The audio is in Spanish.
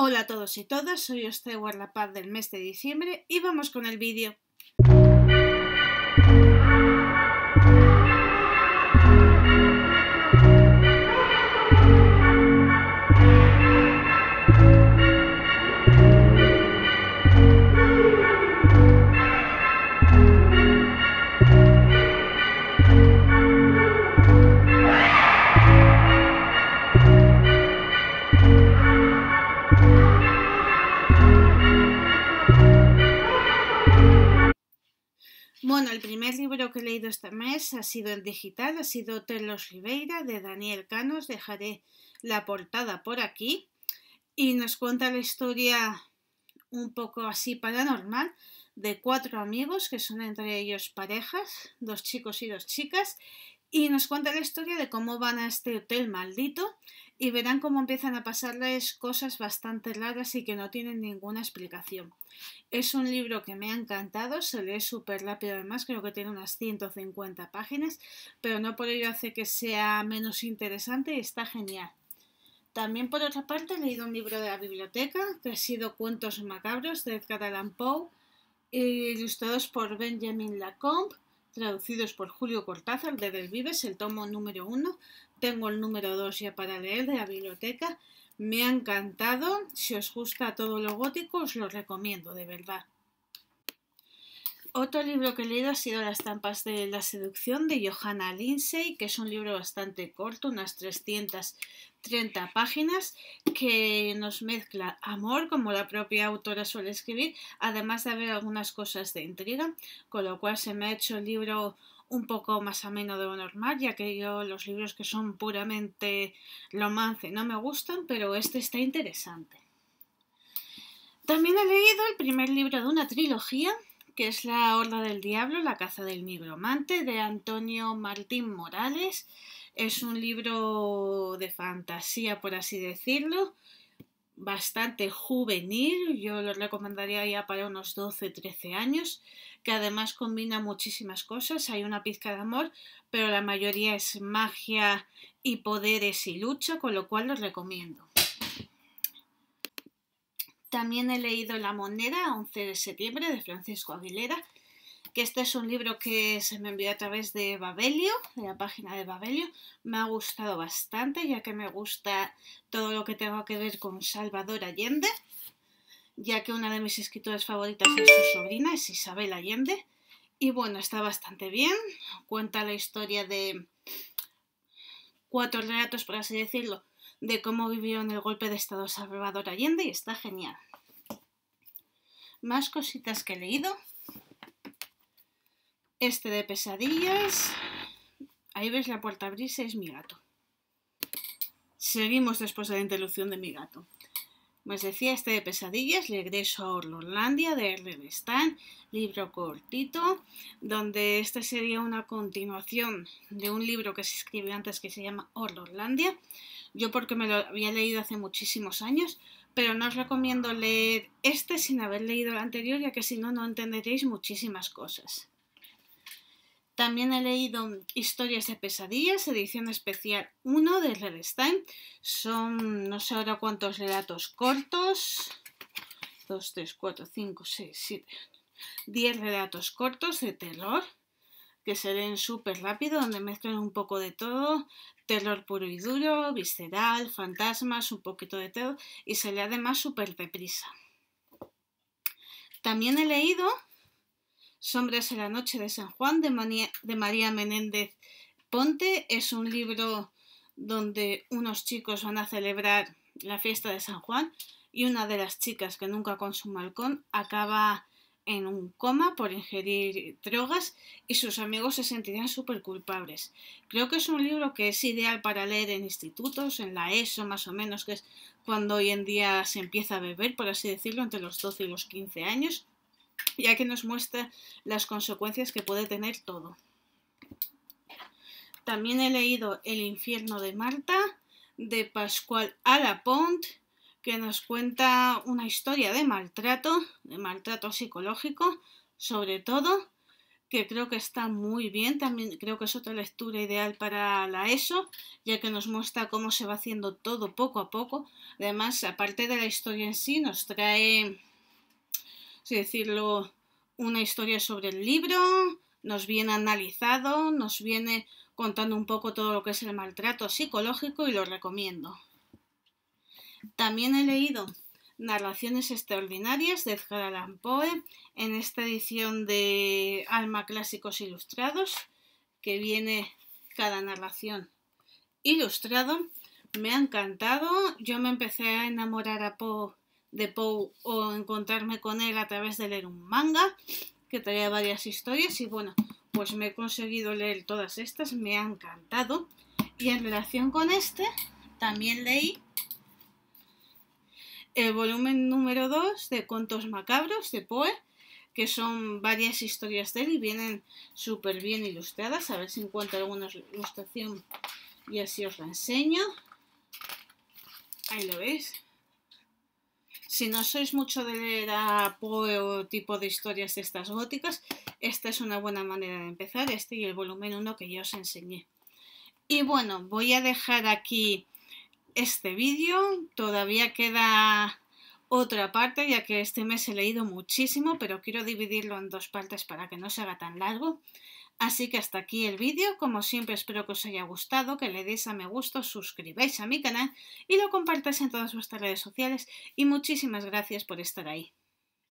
Hola a todos y todas, soy Ostewar La Paz del mes de diciembre y vamos con el vídeo. Bueno, el primer libro que he leído este mes ha sido en digital, ha sido Telos Ribeira de Daniel Canos. Dejaré la portada por aquí y nos cuenta la historia un poco así paranormal de cuatro amigos que son entre ellos parejas, dos chicos y dos chicas, y nos cuenta la historia de cómo van a este hotel maldito y verán cómo empiezan a pasarles cosas bastante raras y que no tienen ninguna explicación. Es un libro que me ha encantado, se lee súper rápido además, creo que tiene unas 150 páginas, pero no por ello hace que sea menos interesante y está genial. También por otra parte he leído un libro de la biblioteca que ha sido Cuentos Macabros de Edgar Allan Poe, ilustrados por Benjamin Lacombe traducidos por Julio Cortázar de Del Vives, el tomo número uno. Tengo el número dos ya para leer de la biblioteca. Me ha encantado. Si os gusta todo lo gótico, os lo recomiendo, de verdad. Otro libro que he leído ha sido Las estampas de la seducción de Johanna Lindsay, que es un libro bastante corto, unas 330 páginas, que nos mezcla amor, como la propia autora suele escribir, además de haber algunas cosas de intriga, con lo cual se me ha hecho el libro un poco más ameno de lo normal, ya que yo los libros que son puramente romance no me gustan, pero este está interesante. También he leído el primer libro de una trilogía que es La Horda del Diablo, La caza del nigromante, de Antonio Martín Morales. Es un libro de fantasía, por así decirlo, bastante juvenil, yo lo recomendaría ya para unos 12-13 años, que además combina muchísimas cosas, hay una pizca de amor, pero la mayoría es magia y poderes y lucha, con lo cual lo recomiendo. También he leído La moneda, 11 de septiembre, de Francisco Aguilera, que este es un libro que se me envió a través de Babelio, de la página de Babelio. Me ha gustado bastante, ya que me gusta todo lo que tenga que ver con Salvador Allende, ya que una de mis escritoras favoritas es su sobrina, es Isabel Allende. Y bueno, está bastante bien. Cuenta la historia de cuatro relatos, por así decirlo, de cómo vivieron el golpe de Estado Salvador Allende y está genial. Más cositas que he leído. Este de pesadillas. Ahí ves la puerta abrirse, es mi gato. Seguimos después de la interrupción de mi gato. Pues decía este de pesadillas, regreso a Orlorlandia de R. Stein, libro cortito, donde este sería una continuación de un libro que se escribió antes que se llama Orlorlandia. Yo porque me lo había leído hace muchísimos años, pero no os recomiendo leer este sin haber leído el anterior, ya que si no, no entenderéis muchísimas cosas. También he leído Historias de Pesadillas, edición especial 1 de Redstein. Son no sé ahora cuántos relatos cortos. 2, 3, 4, 5, 6, 7, 10 relatos cortos de terror que se leen súper rápido, donde mezclan un poco de todo, terror puro y duro, visceral, fantasmas, un poquito de todo, y se lee además súper deprisa. También he leído Sombras en la noche de San Juan de, María Menéndez Ponte. Es un libro donde unos chicos van a celebrar la fiesta de San Juan y una de las chicas que nunca consume alcohol acaba en un coma por ingerir drogas y sus amigos se sentirían súper culpables. Creo que es un libro que es ideal para leer en institutos, en la ESO más o menos, que es cuando hoy en día se empieza a beber, por así decirlo, entre los 12 y los 15 años, ya que nos muestra las consecuencias que puede tener todo. También he leído El infierno de Marta, de Pascual Alapont, que nos cuenta una historia de maltrato, de maltrato psicológico, sobre todo, que creo que está muy bien, también creo que es otra lectura ideal para la ESO, ya que nos muestra cómo se va haciendo todo poco a poco. Además, aparte de la historia en sí, nos trae, decirlo, una historia sobre el libro, nos viene analizado, nos viene contando un poco todo lo que es el maltrato psicológico y lo recomiendo. También he leído Narraciones Extraordinarias de Edgar Allan Poe en esta edición de Alma Clásicos Ilustrados, que viene cada narración ilustrado. Me ha encantado. Yo me empecé a enamorar a Poe de Poe o encontrarme con él a través de leer un manga que traía varias historias y bueno, pues me he conseguido leer todas estas, me ha encantado. Y en relación con este, también leí el volumen número 2 de Contos Macabros de Poe, que son varias historias de él y vienen súper bien ilustradas. A ver si encuentro alguna ilustración y así os la enseño. Ahí lo veis. Si no sois mucho de leer a Poe o tipo de historias de estas góticas, esta es una buena manera de empezar, este y el volumen 1 que ya os enseñé. Y bueno, voy a dejar aquí este vídeo. Todavía queda otra parte, ya que este mes he leído muchísimo, pero quiero dividirlo en dos partes para que no se haga tan largo. Así que hasta aquí el vídeo, como siempre espero que os haya gustado, que le deis a me gusta, suscribáis a mi canal y lo compartáis en todas vuestras redes sociales y muchísimas gracias por estar ahí.